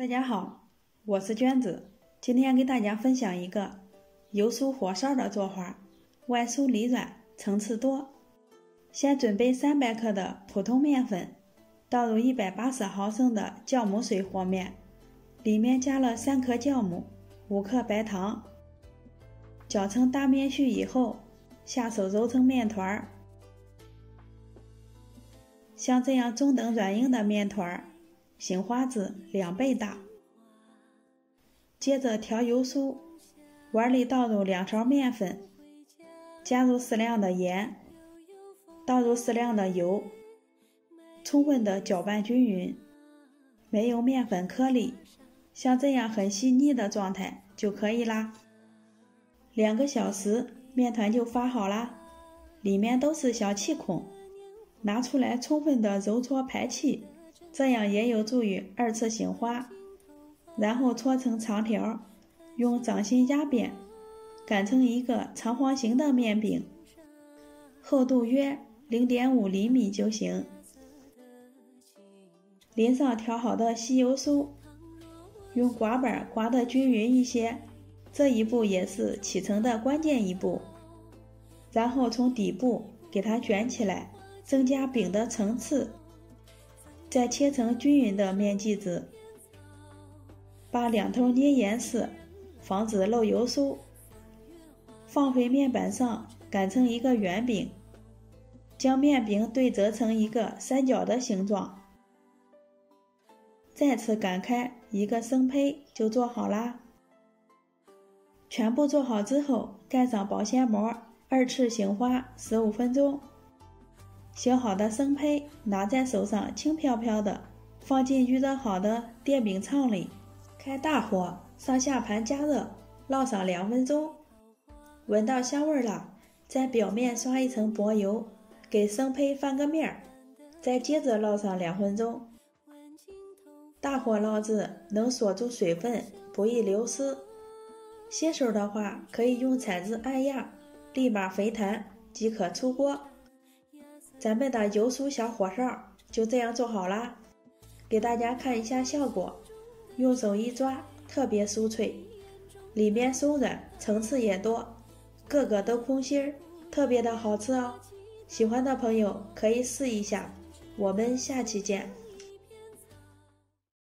大家好，我是娟子，今天给大家分享一个油酥火烧的做法，外酥里软，层次多。先准备三百克的普通面粉，倒入一百八十毫升的酵母水和面，里面加了三克酵母，五克白糖，搅成大面絮以后，下手揉成面团儿。像这样中等软硬的面团儿。醒花子两倍大。接着调油酥，碗里倒入两勺面粉，加入适量的盐，倒入适量的油，充分的搅拌均匀，没有面粉颗粒，像这样很细腻的状态就可以啦。两个小时，面团就发好啦，里面都是小气孔，拿出来充分的揉搓排气。这样也有助于二次醒花，然后搓成长条，用掌心压扁，擀成一个长方形的面饼，厚度约零点五厘米就行。淋上调好的吸油酥，用刮板刮得均匀一些，这一步也是起层的关键一步。然后从底部给它卷起来，增加饼的层次。再切成均匀的面剂子，把两头捏严实，防止漏油酥。放回面板上擀成一个圆饼，将面饼对折成一个三角的形状。再次擀开一个生胚就做好啦。全部做好之后，盖上保鲜膜，二次醒花十五分钟。削好的生胚拿在手上轻飘飘的，放进预热好的电饼铛里，开大火上下盘加热，烙上两分钟。闻到香味了，在表面刷一层薄油，给生胚翻个面儿，再接着烙上两分钟。大火烙制能锁住水分，不易流失。新手的话可以用铲子按压，立马回弹即可出锅。咱们的油酥小火烧就这样做好啦，给大家看一下效果。用手一抓，特别酥脆，里面松软，层次也多，个个都空心儿，特别的好吃哦。喜欢的朋友可以试一下。我们下期见。